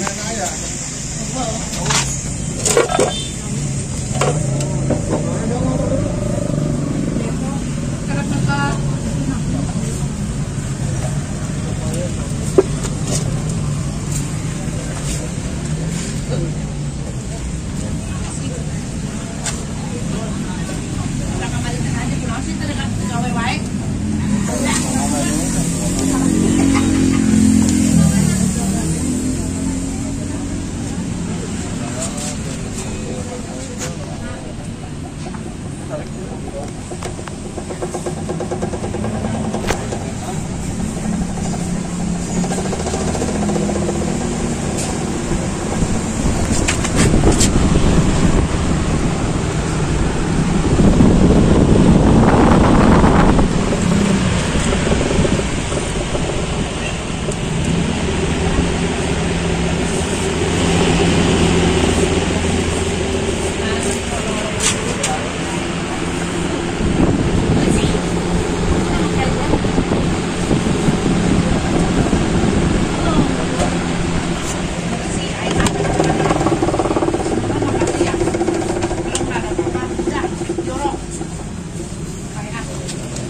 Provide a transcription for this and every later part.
nó nói rồi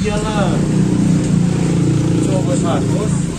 iyalah iya coba 100